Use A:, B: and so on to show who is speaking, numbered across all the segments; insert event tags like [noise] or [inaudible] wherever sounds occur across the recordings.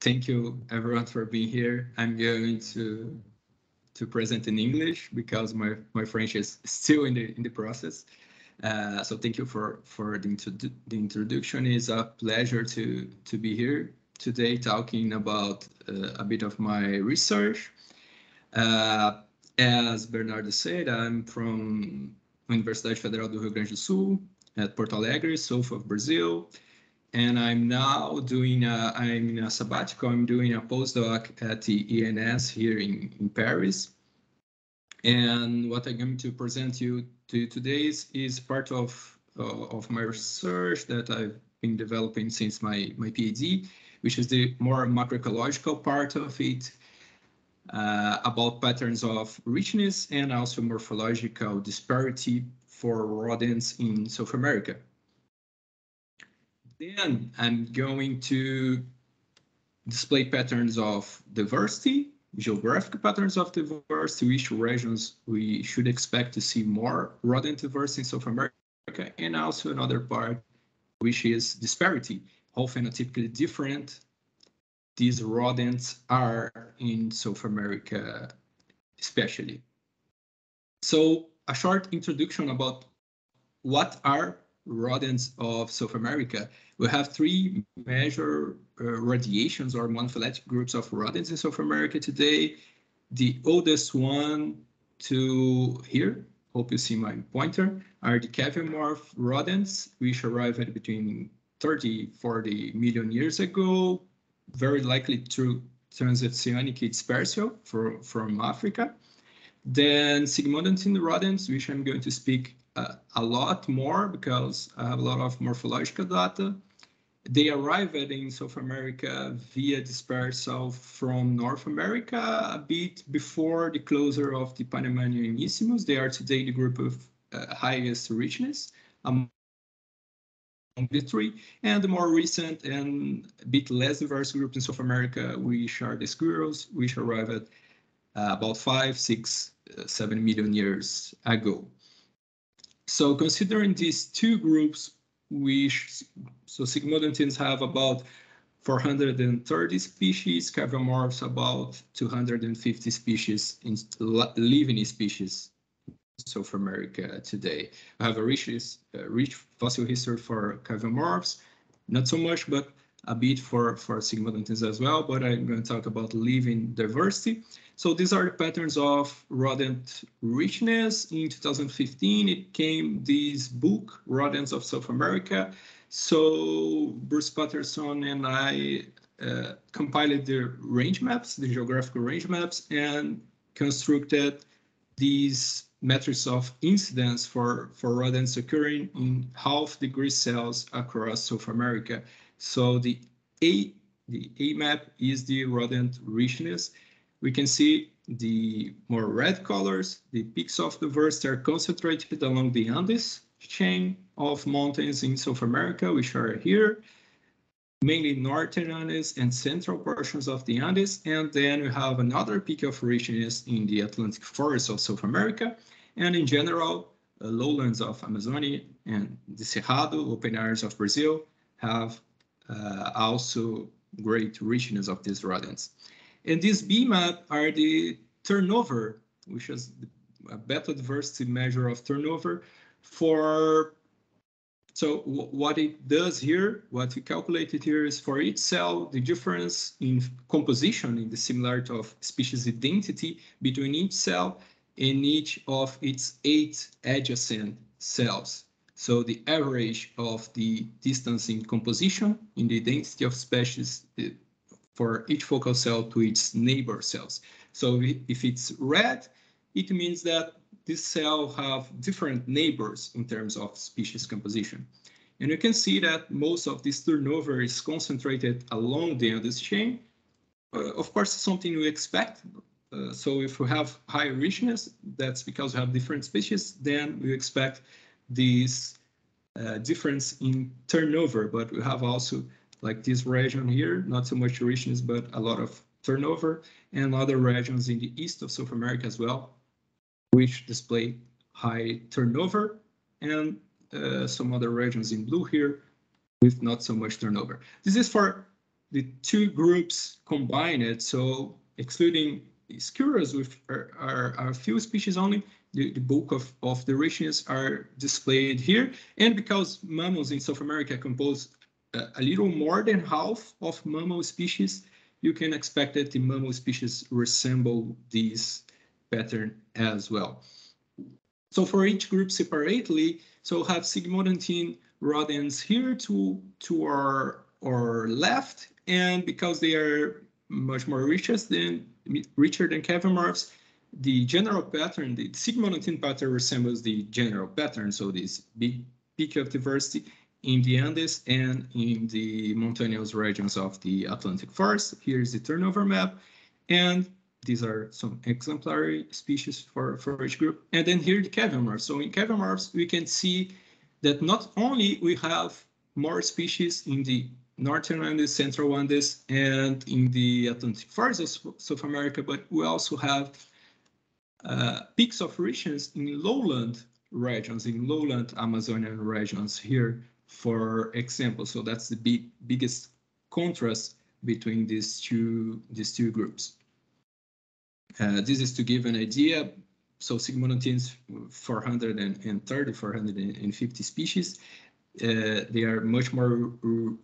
A: thank you everyone for being here. I'm going to to present in English because my, my French is still in the in the process. Uh, so thank you for for the, the introduction. It's a pleasure to to be here today talking about uh, a bit of my research. Uh, as Bernardo said, I'm from Universidade Federal do Rio Grande do Sul at Porto Alegre, south of Brazil and I'm now doing a, I'm in a sabbatical. I'm doing a postdoc at the ENS here in, in Paris. And what I'm going to present you to today is, is part of, uh, of my research that I've been developing since my, my PhD, which is the more macroecological part of it, uh, about patterns of richness and also morphological disparity for rodents in South America. Then I'm going to display patterns of diversity, geographic patterns of diversity, which regions we should expect to see more rodent diversity in South America, and also another part, which is disparity, how phenotypically different these rodents are in South America, especially. So a short introduction about what are rodents of South America, we have three major uh, radiations or monophyletic groups of rodents in South America today. The oldest one to here, hope you see my pointer, are the caviomorph rodents, which arrived between 30, 40 million years ago, very likely through transoceanic dispersal for, from Africa. Then sigmodontine rodents, which I'm going to speak uh, a lot more because I have a lot of morphological data. They arrived in South America via dispersal from North America a bit before the closure of the Panamanian Isthmus. They are today the group of uh, highest richness among the three. And the more recent and a bit less diverse group in South America, which are the squirrels, which arrived uh, about five, six, uh, seven million years ago. So considering these two groups, which so sigmodontines have about 430 species, caviomorphs about 250 species in living species South America today. We have a rich, uh, rich fossil history for caviomorphs, not so much, but a bit for, for sigmodontines as well, but I'm going to talk about living diversity. So these are the patterns of rodent richness. In 2015, it came this book, Rodents of South America. So Bruce Patterson and I uh, compiled the range maps, the geographical range maps, and constructed these metrics of incidence for, for rodents occurring in half degree cells across South America. So the A, the A map is the rodent richness. We can see the more red colors, the peaks of the diversity are concentrated along the Andes chain of mountains in South America, which are here, mainly northern Andes and central portions of the Andes. And then we have another peak of richness in the Atlantic forest of South America. And in general, the lowlands of Amazonia and the Cerrado, open areas of Brazil, have uh, Uh, also great richness of these rodents. And this BMAP are the turnover, which is a better diversity measure of turnover for so what it does here, what we calculated here is for each cell, the difference in composition in the similarity of species identity between each cell and each of its eight adjacent cells. So the average of the distance in composition in the density of species for each focal cell to its neighbor cells. So if it's red, it means that this cell have different neighbors in terms of species composition. And you can see that most of this turnover is concentrated along the Andes chain. Uh, of course, something we expect. Uh, so if we have high richness, that's because we have different species, then we expect this uh, difference in turnover, but we have also like this region here, not so much richness, but a lot of turnover, and other regions in the east of South America as well, which display high turnover, and uh, some other regions in blue here with not so much turnover. This is for the two groups combined, so excluding sciuras with are, are, are, a few species only, the, the bulk of, of the richness are displayed here. And because mammals in South America compose a, a little more than half of mammal species, you can expect that the mammal species resemble this pattern as well. So for each group separately, so have sigmodontine rodents here to, to our, our left, and because they are much more richer than, richer than caviomorphs, the general pattern, the sigmodontine pattern resembles the general pattern, so this big peak of diversity in the Andes and in the mountainous regions of the Atlantic forest. Here's the turnover map, and these are some exemplary species for, for each group. And then here the caviomorphs. So in caviomorphs, we can see that not only we have more species in the northern Andes, central Andes, and in the Atlantic forest of South America, but we also have uh, peaks of richness in lowland regions, in lowland Amazonian regions here, for example. So that's the big, biggest contrast between these two, these two groups. Uh, this is to give an idea. So Sigmodontines, 430, 450 species. Uh, they are much more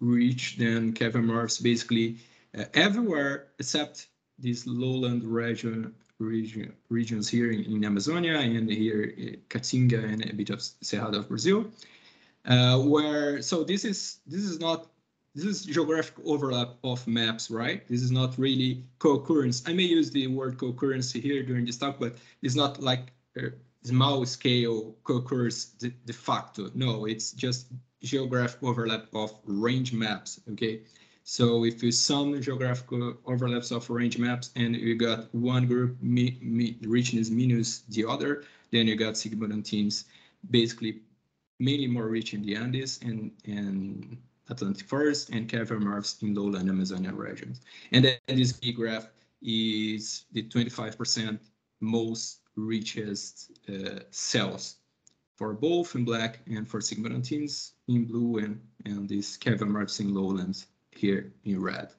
A: rich than caviomorphs, basically uh, everywhere except this lowland region, region regions here in, in Amazonia and here uh, Caatinga and a bit of Cerrado of Brazil. Uh, where so this is this is not this is geographic overlap of maps, right? This is not really co-occurrence. I may use the word co-occurrence here during this talk, but it's not like small scale co-occurrence de, de facto. No, it's just geographic overlap of range maps, okay? So if you sum the geographical overlaps of range maps and you got one group mi, mi, richness minus the other, then you got sigmodontines basically mainly more rich in the Andes and, and Atlantic forest and caviomorphs in lowland Amazonian regions. And then this B graph is the 25% most richest uh, cells for both in black and for sigmodontines in blue and, and these caviomorphs in lowlands here in red.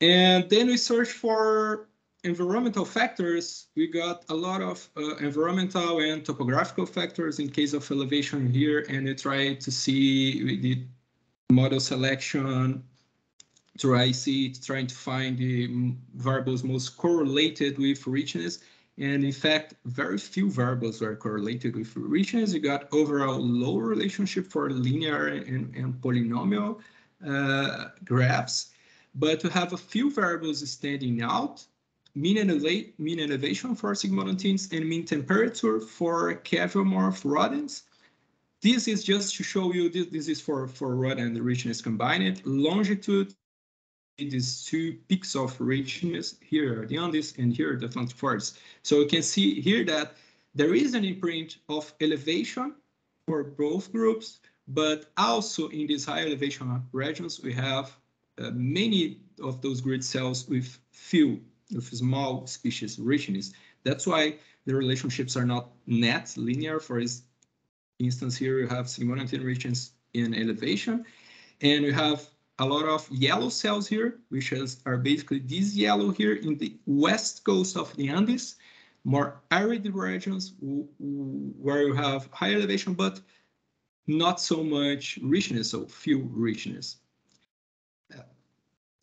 A: And then we search for environmental factors, we got a lot of uh, environmental and topographical factors in case of elevation here, and we try to see, we did model selection, to try see, trying to find the variables most correlated with richness. And in fact, very few variables are correlated with richness. You got overall low relationship for linear and, and polynomial Uh, graphs, but to have a few variables standing out mean, mean innovation for sigmodontines and mean temperature for caviomorph rodents. This is just to show you, this, this is for, for rodent the richness combined. Longitude, these two peaks of richness, here the Andes and here the Atlantic forests. So you can see here that there is an imprint of elevation for both groups, but also in these high elevation regions, we have uh, many of those grid cells with few with small species richness. That's why the relationships are not net linear. For instance, here you have sigmodontine regions in elevation, and we have a lot of yellow cells here, which is, are basically this yellow here in the west coast of the Andes, more arid regions where you have high elevation, but not so much richness, so few richness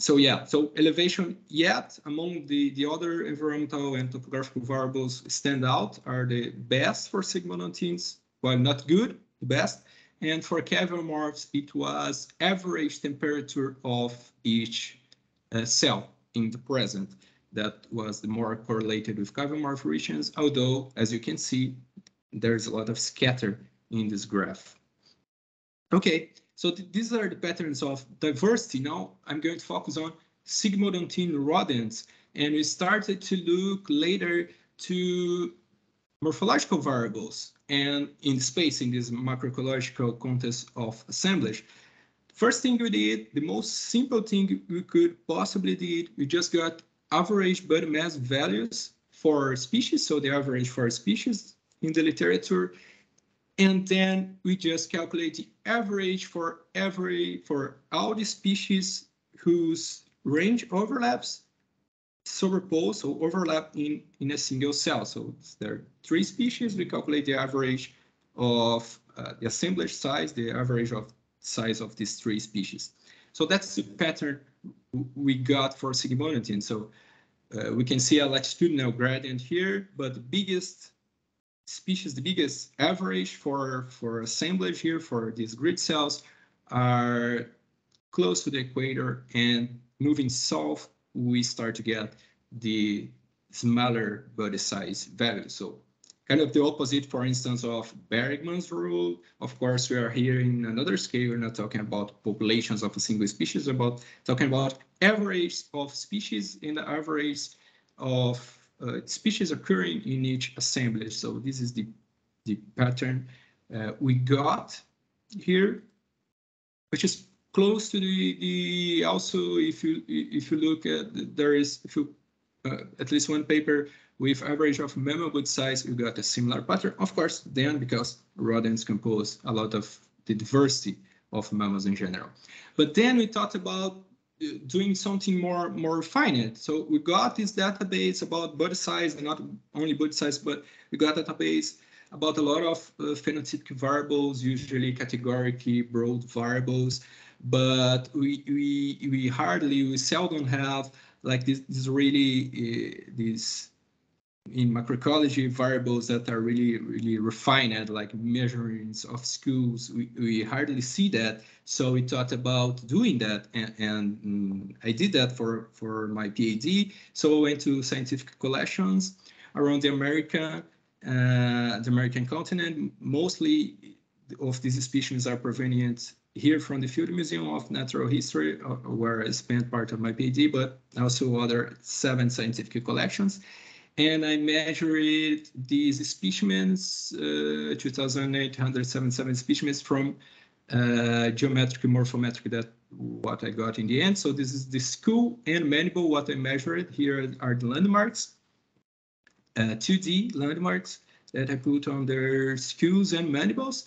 A: so yeah, so elevation yet among the, the other environmental and topographical variables stand out are the best for sigmodontines, well, not good, the best. And for caviomorphs, it was average temperature of each uh, cell in the present. That was the more correlated with caviomorph regions, although, as you can see, there's a lot of scatter in this graph. Okay, so th these are the patterns of diversity. Now I'm going to focus on sigmodontine rodents. And we started to look later to morphological variables and in space in this macroecological context of assemblage. First thing we did, the most simple thing we could possibly did, we just got average body mass values for species. So the average for species in the literature And then we just calculate the average for every, for all the species whose range overlaps superpose or overlap in, in a single cell. So there are three species, we calculate the average of uh, the assemblage size, the average of size of these three species. So that's the pattern we got for sigmodontine. So uh, we can see a latitudinal gradient here, but the biggest species, the biggest average for, for assemblage here for these grid cells are close to the equator and moving south, we start to get the smaller body size value. So kind of the opposite, for instance, of Bergmann's rule. Of course, we are here in another scale. We're not talking about populations of a single species, about talking about average of species and the average of species occurring in each assemblage. So this is the, the pattern uh, we got here, which is close to the, the also if you if you look at there is if you uh, at least one paper with average of mammal size, you got a similar pattern. Of course, then because rodents compose a lot of the diversity of mammals in general. But then we talked about uh, doing something more more refined. So we got this database about body size and not only body size, but we got a database about a lot of uh, phenotypic variables, usually categorically broad variables, but we we we hardly we seldom have like this this really uh, this in macroecology variables that are really really refined like measurements of schools we, we hardly see that. So we thought about doing that and, and um, i did that for for my phd so i went to scientific collections around the america uh, the american continent. Mostly of these species are provenient here from the Field Museum of Natural History, uh, where I spent part of my PhD, but also other seven scientific collections and I measured these specimens, uh, 2,877 specimens from uh, geometric morphometric that what I got in the end. So this is the skull and mandible, what I measured. Here are the landmarks, uh, 2D landmarks that I put on their skulls and mandibles.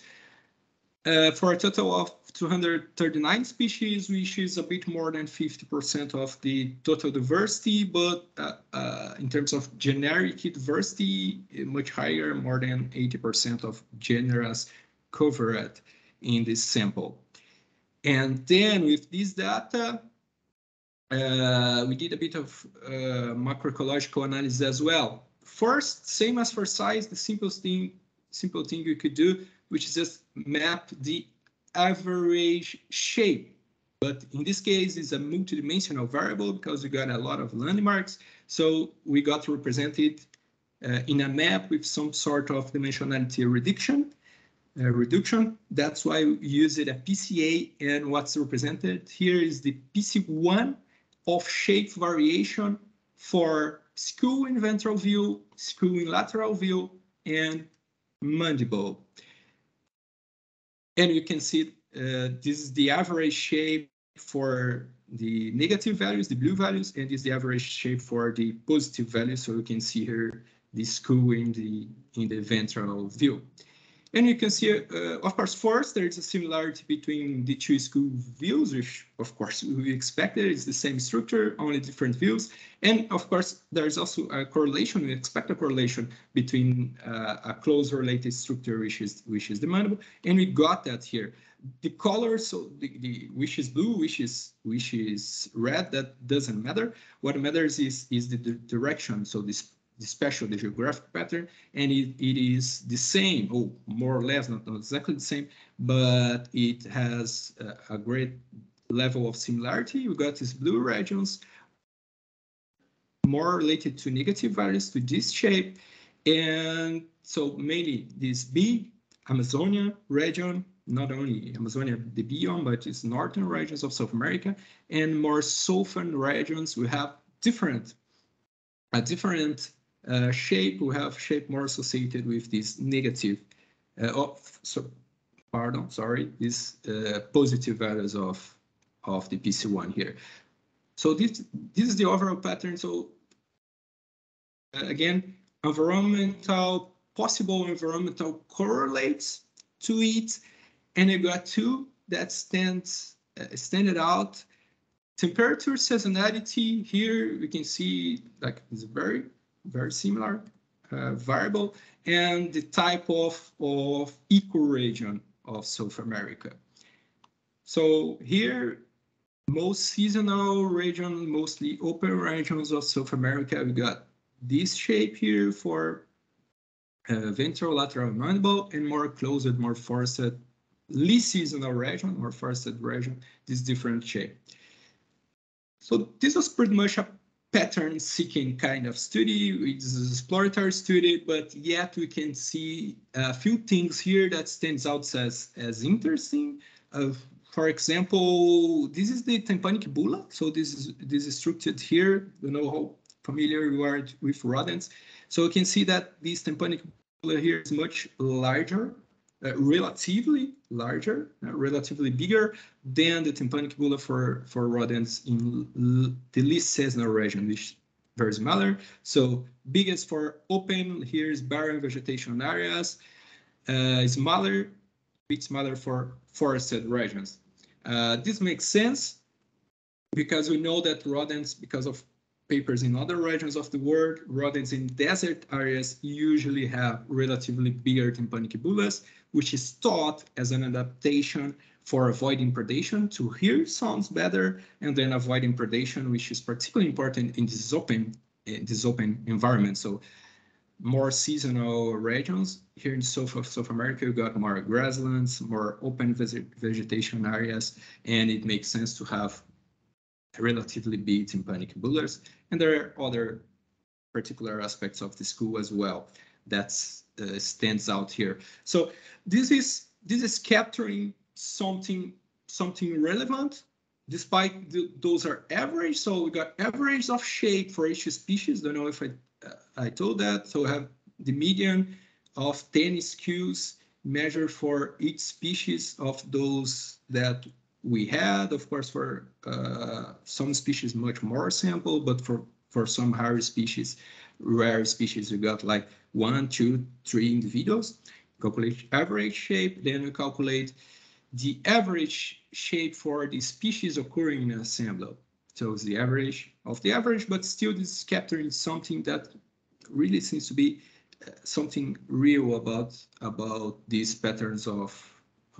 A: Uh, for a total of 239 species, which is a bit more than 50% of the total diversity, but uh, uh, in terms of generic diversity, much higher, more than 80% of genera covered in this sample. And then with this data, uh, we did a bit of uh, macroecological analysis as well. First, same as for size, the simplest thing, simple thing you could do which is just map the average shape. But in this case, it's a multidimensional variable because we got a lot of landmarks. So we got to represent it uh, in a map with some sort of dimensionality reduction. Uh, reduction. That's why we use it a PCA and what's represented here is the PC1 of shape variation for skull in ventral view, skull in lateral view, and mandible. And you can see uh, this is the average shape for the negative values, the blue values, and this is the average shape for the positive values. So you can see here the skull in the in the ventral view. And you can see, uh, of course, first there is a similarity between the two school views, which of course we expected. It's the same structure, only different views. And of course, there's also a correlation. We expect a correlation between uh, a close related structure, which is which is the mandible, and we got that here. The color, so the, the which is blue, which is which is red, that doesn't matter. What matters is is the direction. So this special, the geographic pattern, and it, it is the same, or more or less, not, not exactly the same, but it has a, a great level of similarity. We got these blue regions more related to negative values to this shape. And so mainly this B, Amazonia region, not only Amazonia, the biome, but it's northern regions of South America and more southern regions. We have different, a different uh, shape, we have shape more associated with this negative, uh, oh, so, pardon, sorry, these uh, positive values of, of the PC1 here. So this, this is the overall pattern. So uh, again, environmental, possible environmental correlates to it. And you got two that stands uh, standed out. Temperature seasonality here we can see like it's very very similar uh, variable and the type of of ecoregion of South America. So here most seasonal region, mostly open regions of South America, we got this shape here for uh, ventrolateral mandible and more closed, more forested, least seasonal region or forested region, this different shape. So this was pretty much a pattern seeking kind of study. It's an exploratory study, but yet we can see a few things here that stands out as, as interesting. Uh, for example, this is the tympanic bulla. So this is this is structured here. You know how familiar you are with rodents. So you can see that this tympanic bulla here is much larger, relatively larger, uh, relatively bigger than the tympanic bulla for, for rodents in the least seasonal region, which very smaller. So biggest for open, here's barren vegetation areas, uh, smaller, bit smaller for forested regions. Uh, this makes sense because we know that rodents, because of papers in other regions of the world, rodents in desert areas usually have relatively bigger tympanic bullas, which is thought as an adaptation for avoiding predation to hear sounds better and then avoiding predation, which is particularly important in this open, in this open environment. So more seasonal regions here in South of South America, you got more grasslands, more open vegetation areas, and it makes sense to have relatively big tympanic bullars. And there are other particular aspects of the school as well that uh, stands out here. So this is this is capturing something something relevant despite the, those are average. So we got average of shape for each species. Don't know if I uh, I told that. So we have the median of 10 skews measured for each species of those that we had, of course, for uh, some species, much more sample, but for, for some higher species, rare species, we got like one, two, three individuals, calculate average shape, then we calculate the average shape for the species occurring in a sample. So it's the average of the average, but still this is capturing something that really seems to be uh, something real about about these patterns of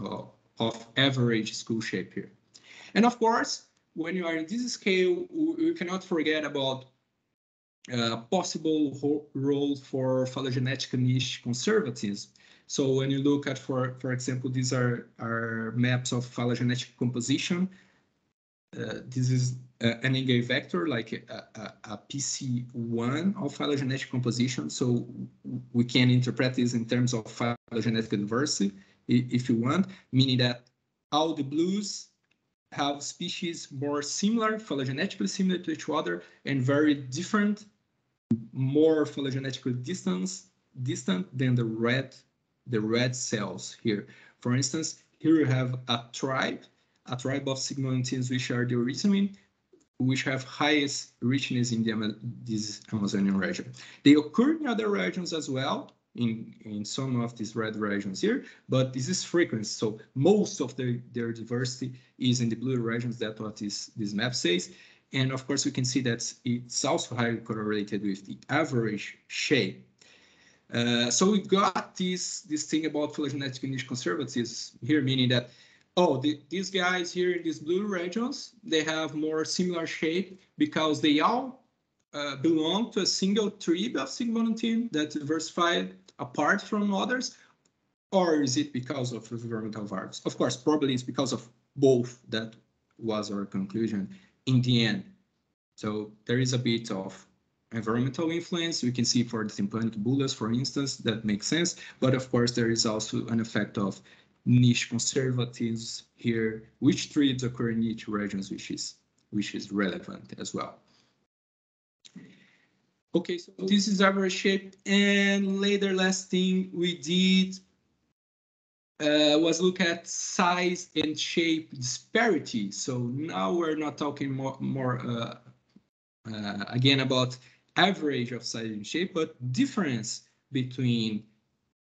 A: uh, of average school shape here. And of course, when you are in this scale, you cannot forget about uh, possible role for phylogenetic niche conservatism. So when you look at, for, for example, these are, are maps of phylogenetic composition. Uh, this is uh, an eigenvector, like a, a, a, PC1 of phylogenetic composition. So we can interpret this in terms of phylogenetic diversity if you want, meaning that all the blues have species more similar, phylogenetically similar to each other, and very different, more phylogenetically distance, distant than the red, the red cells here. For instance, here you have a tribe, a tribe of sigmodontines, which are the Eurythmidae, which have highest richness in the, this Amazonian region. They occur in other regions as well, in, in some of these red regions here, but this is frequency. So most of the, their diversity is in the blue regions. That's what this, this map says. And of course, we can see that it's also highly correlated with the average shape. Uh, so we got this, this thing about phylogenetic niche conservatism here, meaning that, oh, the, these guys here in these blue regions, they have more similar shape because they all uh, belong to a single tribe of sigmodontine that diversified apart from others, or is it because of environmental variables? Of course, probably it's because of both that was our conclusion in the end. So there is a bit of environmental influence. We can see for the tympanic bullas, for instance, that makes sense. But of course, there is also an effect of niche conservatism here, which trees occur in each regions, which is which is relevant as well. Okay, so this is our shape. And later, last thing we did uh, was look at size and shape disparity. So now we're not talking more, more uh, uh, again about average of size and shape, but difference between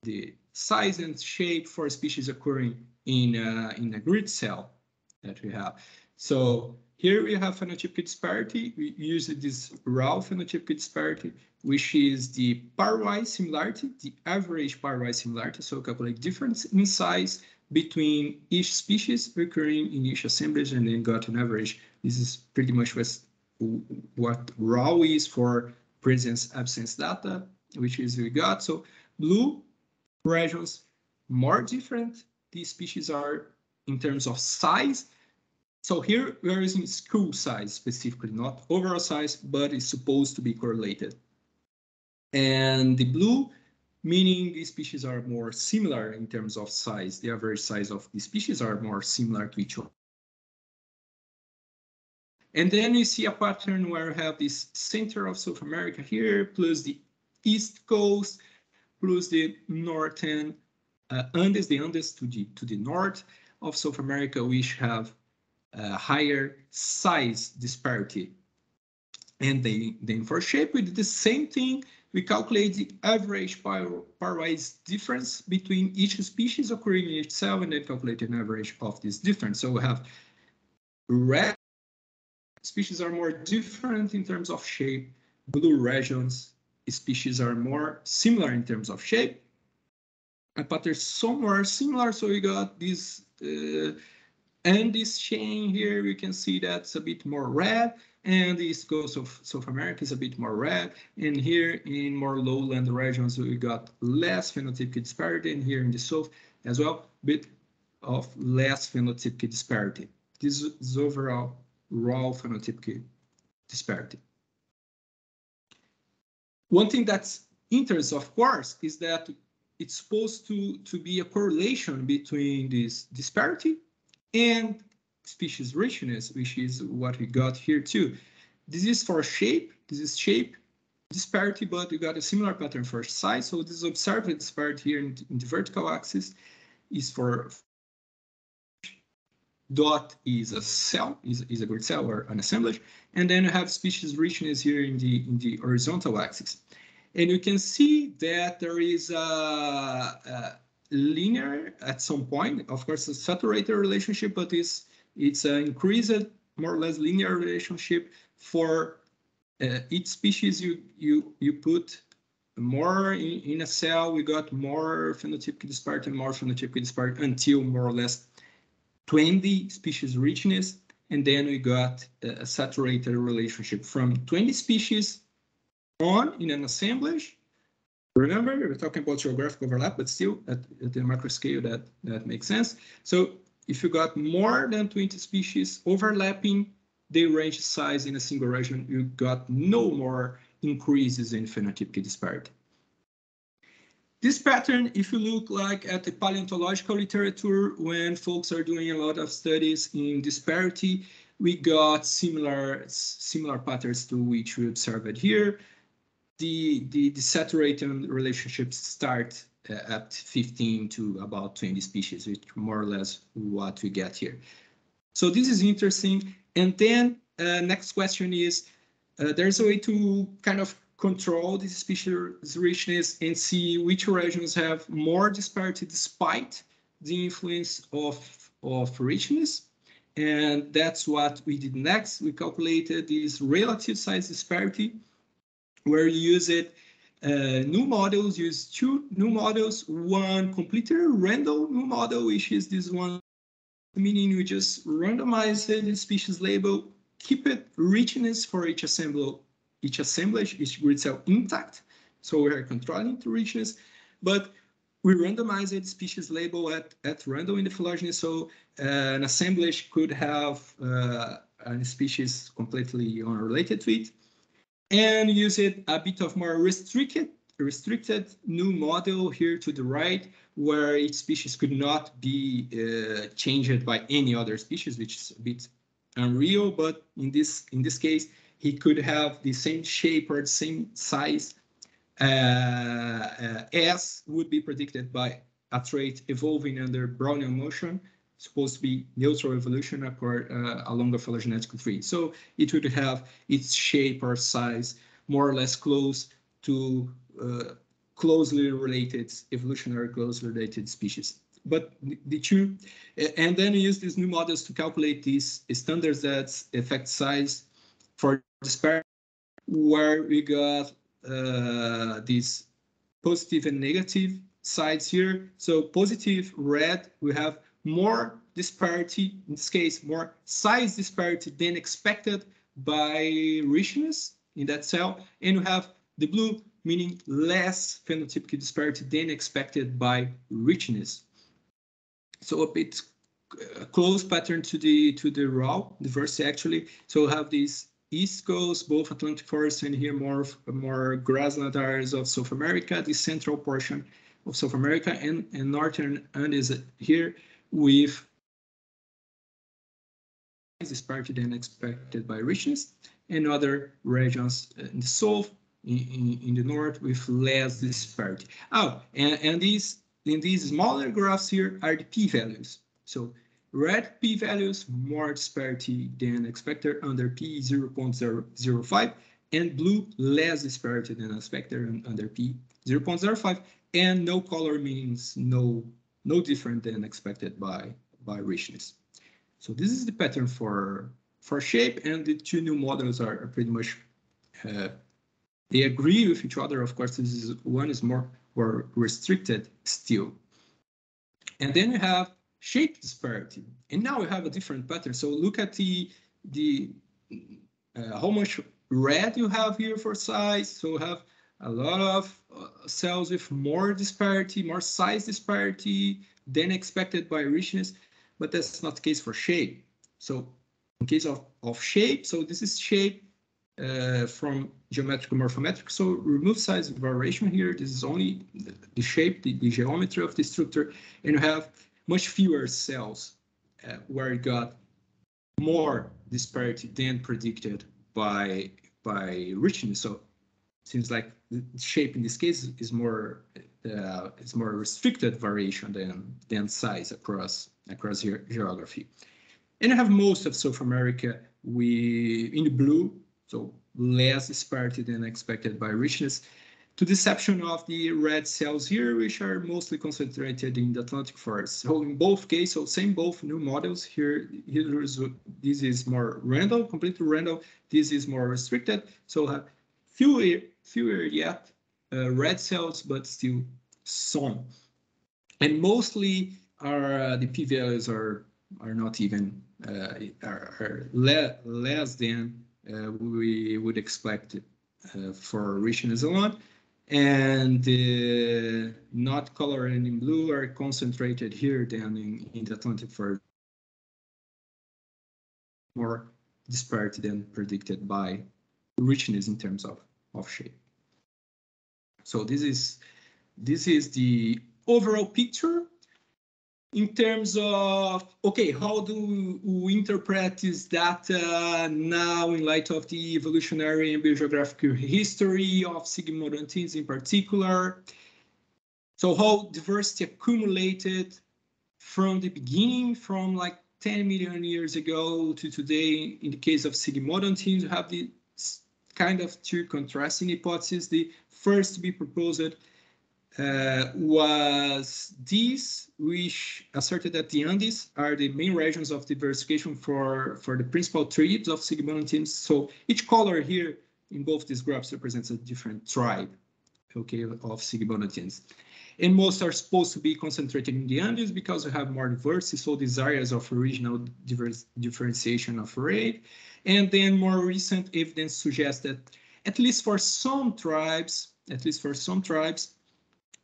A: the size and shape for species occurring in, uh, in a grid cell that we have. So here we have phenotypic disparity. We use this raw phenotypic disparity, which is the pairwise similarity, the average pairwise similarity. So calculate difference in size between each species occurring in each assemblage and then got an average. This is pretty much what, what raw is for presence absence data, which is we got. So blue regions more different. These species are in terms of size so here we are using school size specifically, not overall size, but it's supposed to be correlated. And the blue, meaning these species are more similar in terms of size. The average size of the species are more similar to each other. And then you see a pattern where we have this center of South America here, plus the east coast, plus the northern uh, Andes, the Andes to the, to the north of South America, which have uh, higher size disparity. And then, then for shape, we did the same thing. We calculate the average pairwise difference between each species occurring in each cell and then calculate an average of this difference. So we have red species are more different in terms of shape. Blue regions species are more similar in terms of shape. But they're somewhere similar, so we got this uh, and this chain here, you can see that's a bit more red, and the east coast of South America is a bit more red. And here in more lowland regions, we got less phenotypic disparity, and here in the south as well, bit of less phenotypic disparity. This is overall raw phenotypic disparity. One thing that's interesting, of course, is that it's supposed to, to be a correlation between this disparity and species richness, which is what we got here too. This is for shape, this is shape disparity, but we got a similar pattern for size. So this observed disparity here in, in the vertical axis is for dot is a cell, is, is a grid cell or an assemblage, and then you have species richness here in the in the horizontal axis. And you can see that there is a, a linear at some point. Of course, a saturated relationship, but it's it's an increased, more or less linear relationship for uh, each species you you you put more in, in, a cell, we got more phenotypic disparity and more phenotypic disparity until more or less 20 species richness. And then we got a saturated relationship from 20 species on in an assemblage Remember, we're talking about geographic overlap, but still at, at the macro scale that, that makes sense. So if you got more than 20 species overlapping the range size in a single region, you got no more increases in phenotypic disparity. This pattern, if you look like at the paleontological literature, when folks are doing a lot of studies in disparity, we got similar similar patterns to which we observed here the, the, the saturating relationships start uh, at 15 to about 20 species, which more or less what we get here. So this is interesting. And then uh, next question is, uh, there's a way to kind of control this species richness and see which regions have more disparity despite the influence of, of richness. And that's what we did next. We calculated this relative size disparity where you use it uh, new models, use two new models, one completely random new model, which is this one, meaning you just randomize the species label, keep it richness for each assemblage, each assemblage, each grid cell intact. So we are controlling the richness, but we randomize it species label at, at random in the phylogeny. So uh, an assemblage could have uh, a species completely unrelated to it and use it a bit of more restricted restricted new model here to the right, where each species could not be uh, changed by any other species, which is a bit unreal. But in this in this case, he could have the same shape or the same size uh, uh, as would be predicted by a trait evolving under Brownian motion, supposed to be neutral evolution accord, uh, along a phylogenetic tree. So it would have its shape or size more or less close to uh, closely related, evolutionary closely related species. But the two, and then use these new models to calculate these standards that effect size for disparity, where we got uh, these positive and negative sides here. So positive red, we have more disparity, in this case, more size disparity than expected by richness in that cell. And we have the blue, meaning less phenotypic disparity than expected by richness. So a bit uh, close pattern to the to the raw diversity actually. So we have these east coast, both Atlantic forest and here more more grassland areas of South America, the central portion of South America and, northern and northern Andes here with disparity than expected by richness and other regions in the south in, in, in, the north with less disparity. Oh, and, and these in these smaller graphs here are the p-values. So red p-values, more disparity than expected under p 0.005, and blue less disparity than expected under p 0.05, and no color means no no different than expected by by richness. So this is the pattern for for shape, and the two new models are, pretty much uh, they agree with each other. Of course, this is one is more or restricted still. And then you have shape disparity, and now we have a different pattern. So look at the the uh, how much red you have here for size. So have a lot of uh, cells with more disparity, more size disparity than expected by richness, but that's not the case for shape. So in case of, of shape, so this is shape uh, from geometric morphometric. So remove size variation here. This is only the, shape, the, the, geometry of the structure, and you have much fewer cells uh, where you got more disparity than predicted by by richness. So seems like the shape in this case is more uh, is more restricted variation than than size across across ge geography. And I have most of South America we in the blue so less disparity than expected by richness, to the exception of the red cells here, which are mostly concentrated in the Atlantic forest. So in both cases, so same both new models here, here is, this is more random, completely random. This is more restricted. So have fewer, fewer yet uh, red cells, but still some. And mostly are uh, the p-values are are not even uh, are, are le less than uh, we would expect uh, for richness alone. And uh, not colored in blue are concentrated here than in, in the Atlantic for more disparity than predicted by richness in terms of, of shape. So this is this is the overall picture in terms of, okay, how do we interpret this data now in light of the evolutionary and biogeographic history of sigmodontines in particular? So how diversity accumulated from the beginning, from like 10 million years ago to today, in the case of sigmodontines, you have the kind of two contrasting hypotheses. The first to be proposed uh, was this, which asserted that the Andes are the main regions of diversification for, for the principal tribes of sigmodontines. So each color here in both these graphs represents a different tribe, okay, of sigmodontines. And most are supposed to be concentrated in the Andes because we have more diversity, so these areas of original diverse, differentiation of rate. And then more recent evidence suggests that at least for some tribes, at least for some tribes,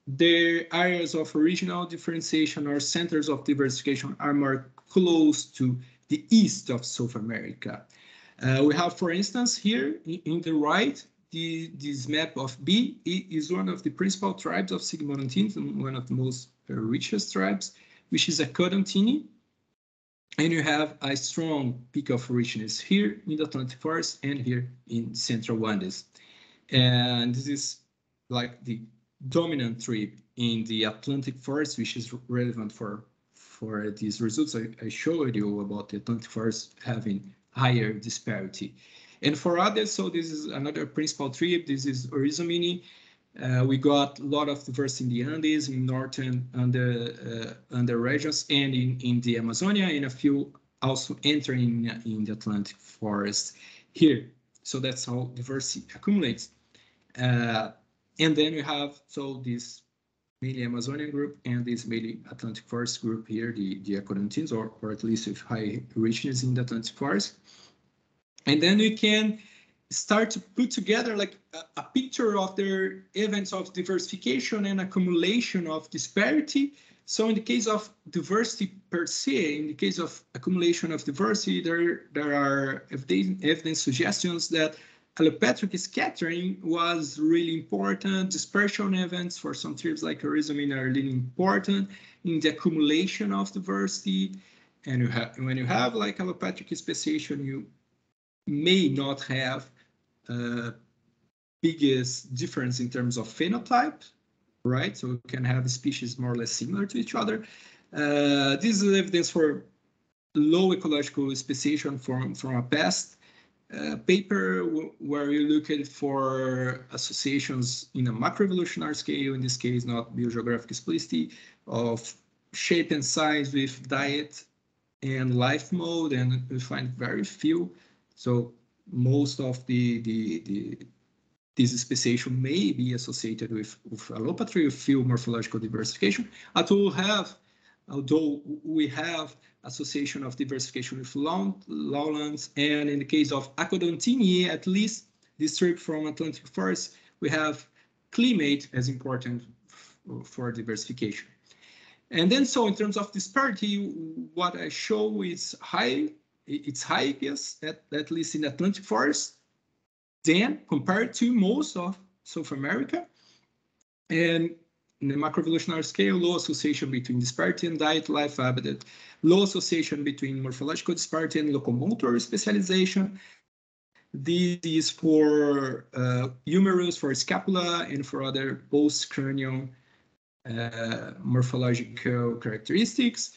A: the areas of original differentiation or centers of diversification are more close to the east of South America. Uh, we have, for instance, here in, in the right, the, this map of B is one of the principal tribes of Sigmodontines, one of the most uh, richest tribes, which is Akodontini. And you have a strong peak of richness here in the Atlantic forest and here in central Andes. And this is like the dominant trip in the Atlantic forest, which is relevant for for these results I, I showed you about the Atlantic forest having higher disparity. And for others, so this is another principal trip. This is Oryzomyini. Uh, we got a lot of diversity in the Andes, in northern under uh, under regions, and in in the Amazonia, and a few also entering in the Atlantic forest here. So that's how diversity accumulates. Uh, and then we have so this mainly Amazonian group and this mainly Atlantic forest group here, the, the ecodontids, or, or at least with high richness in the Atlantic forest. And then we can start to put together like a, a, picture of their events of diversification and accumulation of disparity. So in the case of diversity per se, in the case of accumulation of diversity, there, there are evidence, evidence suggestions that allopatric scattering was really important. Dispersion events for some tribes like Oryzomyini are really important in the accumulation of diversity. And you have, when you have like allopatric speciation, you may not have uh, biggest difference in terms of phenotype, right? So we can have species more or less similar to each other. Uh, this is evidence for low ecological speciation from, from a past uh, paper where you look at for associations in a macroevolutionary scale, in this case, not biogeographic explicitly, of shape and size with diet and life mode, and we find very few. So most of the, the, the this speciation may be associated with, with allopatry, with few morphological diversification. Although have, although we have association of diversification with lowlands. And in the case of Akodontini, at least this from Atlantic Forest, we have climate as important for diversification. And then so in terms of disparity, what I show is high, it's high, at, at least in Atlantic Forest, then compared to most of South America. And in the macroevolutionary scale, low association between disparity and diet life habitat, low association between morphological disparity and locomotor specialization. This is for uh, humerus, for scapula, and for other post-cranial uh, morphological characteristics.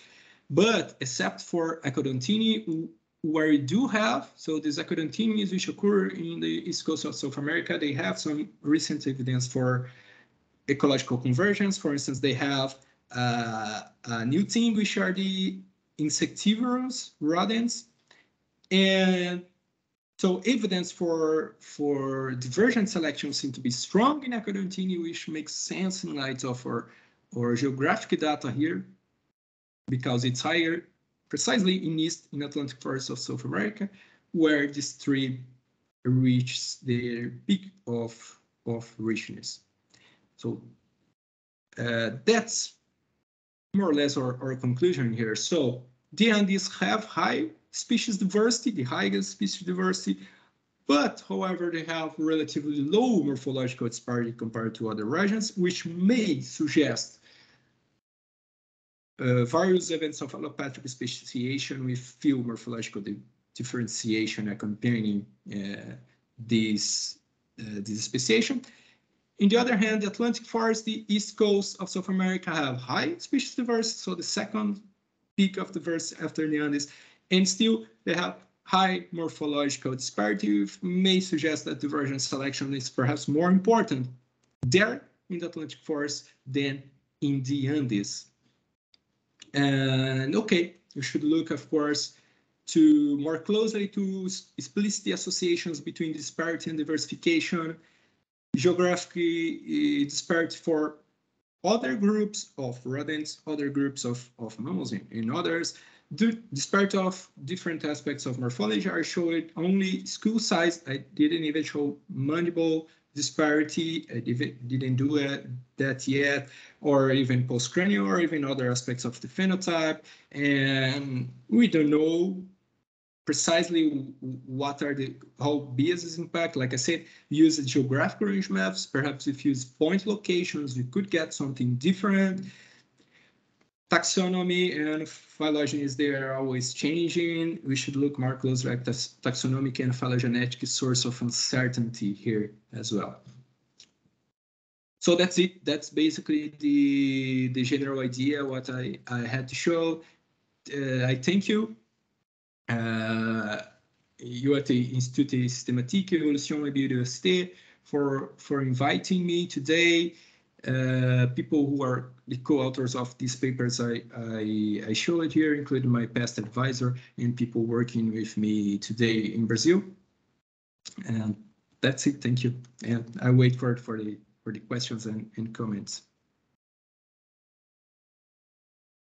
A: But except for Akodontini, where we do have, so these Akodontinis which occur in the east coast of South America, they have some recent evidence for ecological convergence. For instance, they have uh, a new team which are the insectivorous rodents. And so evidence for, for divergent selection seem to be strong in Akodontini, which makes sense in light of our, our geographic data here, because it's higher precisely in east in Atlantic forests of South America, where this tree reaches the peak of, of richness. So uh, that's more or less our, our conclusion here. So the Andes have high species diversity, the highest species diversity, but however, they have relatively low morphological disparity compared to other regions, which may suggest uh, various events of allopatric speciation with few morphological di differentiation accompanying uh, this, uh, this speciation. In the other hand, the Atlantic forest, the east coast of South America have high species diversity, so the second peak of diversity after the Andes, and still they have high morphological disparity, may suggest that divergent selection is perhaps more important there in the Atlantic forest than in the Andes. And okay, you should look, of course, to more closely to explicit associations between disparity and diversification, geographically eh, disparity for other groups of rodents, other groups of, of mammals and others. Despite of different aspects of morphology, I showed only skull size. I didn't even show mandible disparity. Uh, I didn't do it, that yet, or even postcranial, or even other aspects of the phenotype. And we don't know precisely what are the how biases impact. Like I said, use the geographical range maps. Perhaps if you use point locations, you could get something different. Taxonomy and phylogeny is are always changing. We should look more closely at taxonomic and phylogenetic source of uncertainty here as well. So that's it. That's basically the the general idea what I, I had to show. Uh, I thank you You at the Institut Systématique Évolution et Biodiversité for for inviting me today. Uh, people who are the co-authors of these papers I, I, I showed here, including my past advisor and people working with me today in Brazil. And that's it. Thank you. And I wait for for the for the questions and, and comments.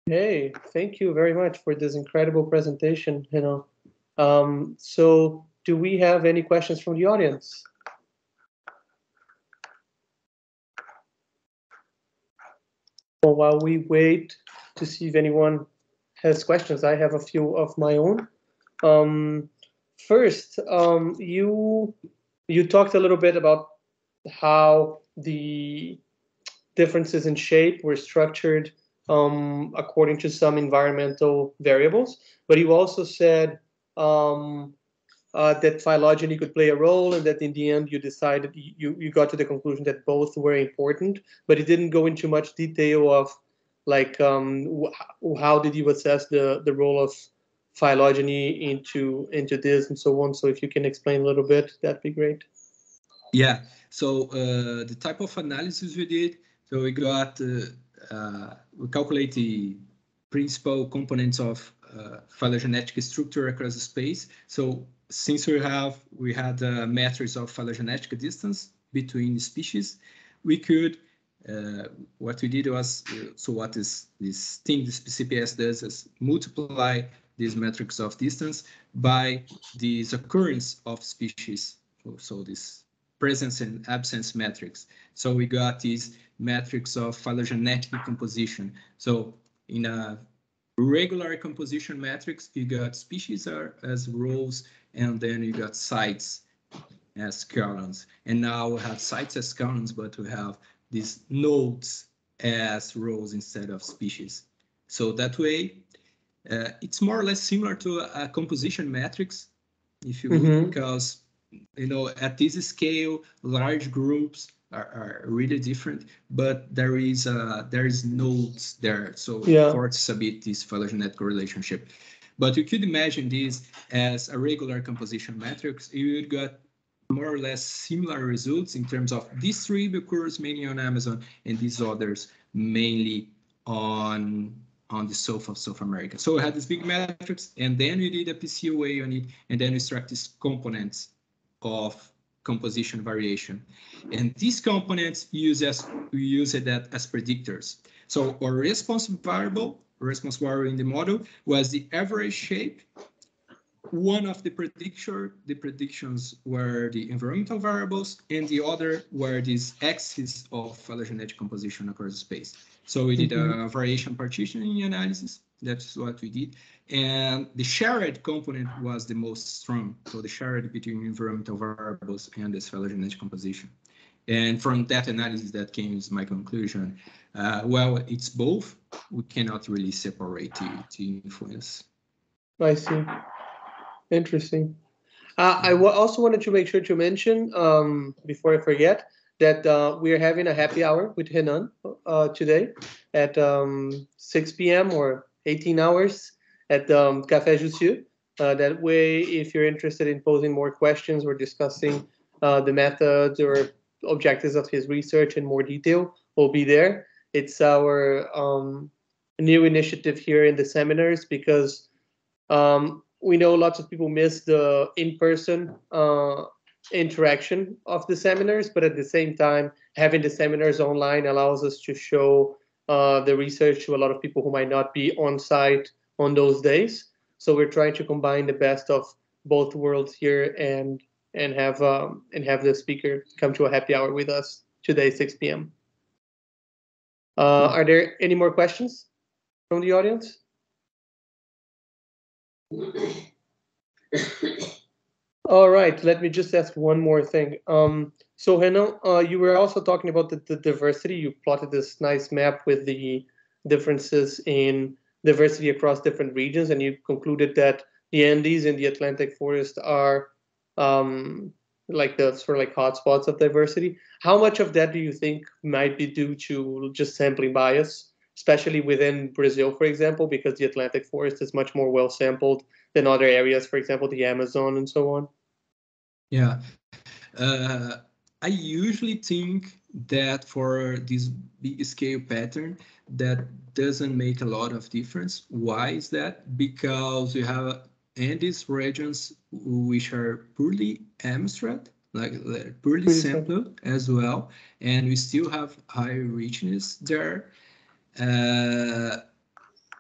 B: Hey, thank you very much for this incredible presentation. You know, um, so do we have any questions from the audience? Well, while we wait to see if anyone has questions, I have a few of my own. Um, first, um, you you talked a little bit about how the differences in shape were structured um, according to some environmental variables, but you also said um, uh, that phylogeny could play a role and that in the end you decided you, you got to the conclusion that both were important, but it didn't go into much detail of like um, how did you assess the, the role of phylogeny into into this and so on. So if you can explain a little bit, that'd be great.
A: Yeah. So uh, the type of analysis we did, so we got uh, uh, we calculate the principal components of uh, phylogenetic structure across the space. So since we have we had a matrix of phylogenetic distance between species, we could uh, what we did was uh, so what is this thing this PCPS does is multiply this matrix of distance by this occurrence of species. So, this presence and absence matrix. So we got this matrix of phylogenetic composition. So in a regular composition matrix, you got species are as rows, and then you got sites as columns. And now we have sites as columns, but we have these nodes as rows instead of species. So that way, uh, it's more or less similar to a, a composition matrix, if you mm -hmm. because you know at this scale, large groups are, are really different, but there is uh, there is nodes there, so yeah. forces a bit this phylogenetic relationship. But you could imagine this as a regular composition matrix. You would get more or less similar results in terms of these three occurs mainly on Amazon and these others mainly on on the south of South America. So we had this big matrix, and then we did a PCOA on it, and then we extract these components of composition variation. And these components use as we use it as predictors. So our response variable, response variable in the model was the average shape. One of the prediction, the predictions were the environmental variables, and the other were these axes of phylogenetic composition across space. So we did a mm-hmm. variation partitioning analysis. That's what we did. And the shared component was the most strong. So the shared between environmental variables and this phylogenetic composition. And from that analysis, that came as my conclusion. Uh, well, it's both. We cannot really separate the, the influence.
B: I see. Interesting. Uh, I also wanted to make sure to mention, um, before I forget, that uh, we are having a happy hour with Renan uh, today at um, 6 p.m. or 18 hours at um, Café Jussieu. Uh, that way, if you're interested in posing more questions or discussing uh, the methods or objectives of his research in more detail, we'll be there. It's our um, new initiative here in the seminars because um, we know lots of people miss the in-person uh, interaction of the seminars, but at the same time, having the seminars online allows us to show uh, the research to a lot of people who might not be on site on those days. So we're trying to combine the best of both worlds here and and have um, and have the speaker come to a happy hour with us today, 6 p.m. Uh, are there any more questions from the audience? [coughs] All right, let me just ask one more thing. Um, so Renan, uh, you were also talking about the, the, diversity. You plotted this nice map with the differences in diversity across different regions, and you concluded that the Andes and the Atlantic forest are um, like the sort of like hotspots of diversity. How much of that do you think might be due to just sampling bias, especially within Brazil, for example, because the Atlantic forest is much more well sampled than other areas, for example, the Amazon and so on?
A: Yeah. Uh, I usually think that for this big scale pattern, that doesn't make a lot of difference. Why is that? Because you have Andes regions which are poorly amstrad, like poorly sampled as well, and we still have high richness there. Uh,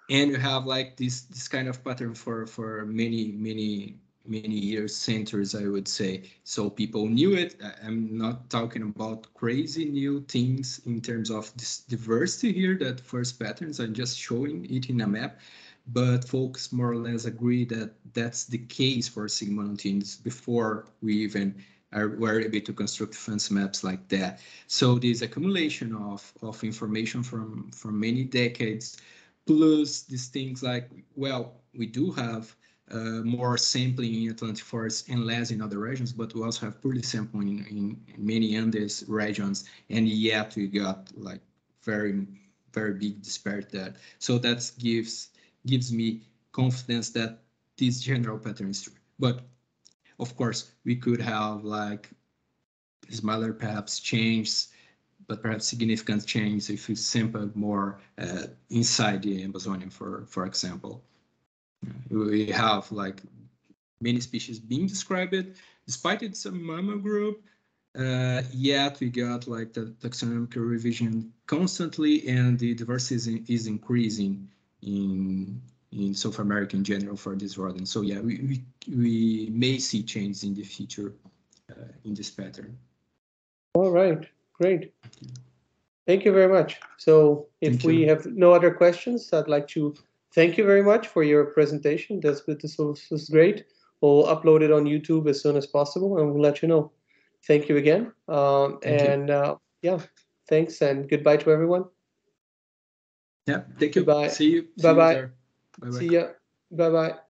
A: and you have like this this kind of pattern for for many many many years centers i would say. So people knew it. I'm not talking about crazy new things in terms of this diversity here that first patterns i'm just showing it in a map but folks more or less agree that that's the case for sigmodontines before we even are, were able to construct fence maps like that. So this accumulation of of information from from many decades plus these things like well we do have more sampling in Atlantic forests and less in other regions, but we also have pretty sampling in, in many Andes regions, and yet we got like very, very big disparity that. So that gives gives me confidence that this general pattern is true. But of course, we could have like smaller perhaps changes, but perhaps significant change if we sample more uh, inside the Amazonian, for for example we have like many species being described, despite it's a mammal group, uh, yet we got like the taxonomic revision constantly and the diversity is, is increasing in in South America in general for this rodent. So yeah, we, we, we may see changes in the future uh, in this pattern.
B: All right, great. Thank you very much. So if Thank we you. have no other questions, I'd like to thank you very much for your presentation. That's good. this was, great. We'll upload it on YouTube as soon as possible, and we'll let you know. Thank you again. Um, thank and you. Uh, yeah, thanks, and goodbye to everyone.
A: Yeah, thank you.
B: Bye.
A: See you.
B: Bye bye. See ya. Bye bye.